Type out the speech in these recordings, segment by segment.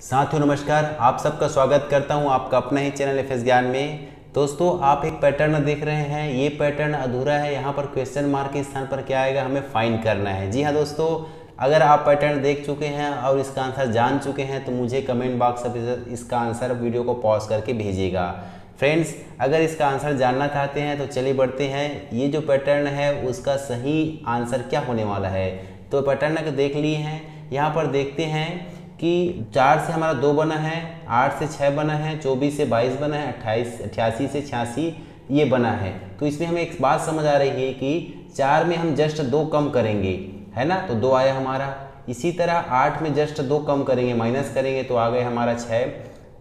साथियों, नमस्कार। आप सबका स्वागत करता हूँ आपका अपना ही चैनल एफएस ज्ञान में। दोस्तों, आप एक पैटर्न देख रहे हैं। ये पैटर्न अधूरा है। यहाँ पर क्वेश्चन मार्क के स्थान पर क्या आएगा, हमें फाइंड करना है। जी हाँ दोस्तों, अगर आप पैटर्न देख चुके हैं और इसका आंसर जान चुके हैं तो मुझे कमेंट बॉक्स इसका आंसर वीडियो को पॉज करके भेजिएगा। फ्रेंड्स अगर इसका आंसर जानना चाहते हैं तो चलिए बढ़ते हैं। ये जो पैटर्न है, उसका सही आंसर क्या होने वाला है? तो पैटर्न अगर देख लिए हैं, यहाँ पर देखते हैं कि चार से हमारा दो बना है, आठ से छः बना है, चौबीस से बाईस बना है, अट्ठाईस अट्ठासी से छियासी ये बना है। तो इसमें हमें एक बात समझ आ रही है कि चार में हम जस्ट दो कम करेंगे, है ना? तो दो आया हमारा। इसी तरह आठ में जस्ट दो कम करेंगे, माइनस करेंगे तो आ गए हमारा छः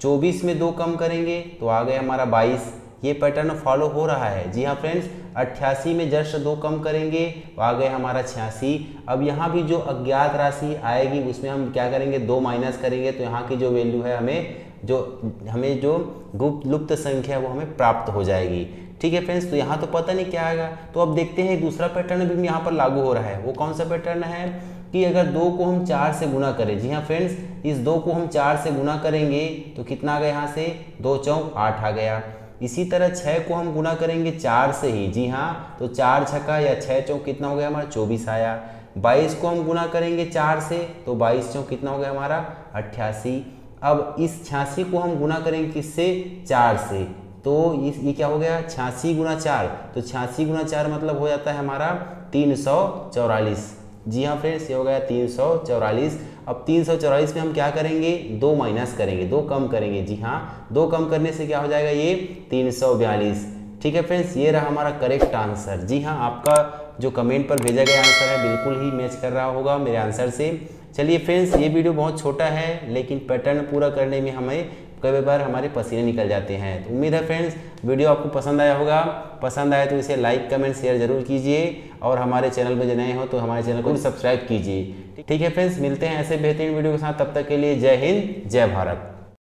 चौबीस में दो कम करेंगे तो आ गए हमारा बाईस। ये पैटर्न फॉलो हो रहा है। जी हाँ फ्रेंड्स अट्ठासी में जस्ट दो कम करेंगे आ गए हमारा छियासी। अब यहाँ भी जो अज्ञात राशि आएगी, उसमें हम क्या करेंगे? दो माइनस करेंगे तो यहाँ की जो वैल्यू है हमें, जो हमें जो गुप्त, लुप्त संख्या वो हमें प्राप्त हो जाएगी। ठीक है फ्रेंड्स तो यहाँ तो पता नहीं क्या आएगा। तो अब देखते हैं, दूसरा पैटर्न भी यहाँ पर लागू हो रहा है। वो कौन सा पैटर्न है? कि अगर दो को हम चार से गुना करें, जी हाँ फ्रेंड्स इस दो को हम चार से गुना करेंगे तो कितना आ गया यहाँ से? दो चौक आठ आ गया। इसी तरह छः को हम गुना करेंगे चार से ही। जी हाँ तो चार छक्का या छः चौक कितना हो गया हमारा? चौबीस आया। बाईस को हम गुना करेंगे चार से तो बाईस चौक कितना हो गया हमारा? अट्ठासी। अब इस छियासी को हम गुना करेंगे किससे? चार से। तो इस, ये क्या हो गया? छियासी गुना चार। तो छियासी गुना चार मतलब हो जाता है हमारा तीन सौ चौरालीस। जी हाँ फ्रेंड्स ये हो गया तीन सौ चौरालीस। अब तीन सौ चौरालीस में हम क्या करेंगे? दो माइनस करेंगे, दो कम करेंगे। जी हाँ दो कम करने से क्या हो जाएगा ये? तीन सौ बयालीस। ठीक है फ्रेंड्स ये रहा हमारा करेक्ट आंसर जी हाँ आपका जो कमेंट पर भेजा गया आंसर है, बिल्कुल ही मैच कर रहा होगा मेरे आंसर से। चलिए फ्रेंड्स ये वीडियो बहुत छोटा है, लेकिन पैटर्न पूरा करने में हमें कई बार हमारे पसीने निकल जाते हैं। तो उम्मीद है फ्रेंड्स वीडियो आपको पसंद आया होगा। पसंद आए तो इसे लाइक कमेंट शेयर ज़रूर कीजिए। और हमारे चैनल पर नए हो तो हमारे चैनल को सब्सक्राइब कीजिए। ठीक है फ्रेंड्स मिलते हैं ऐसे बेहतरीन वीडियो के साथ। तब तक के लिए जय हिंद, जय भारत।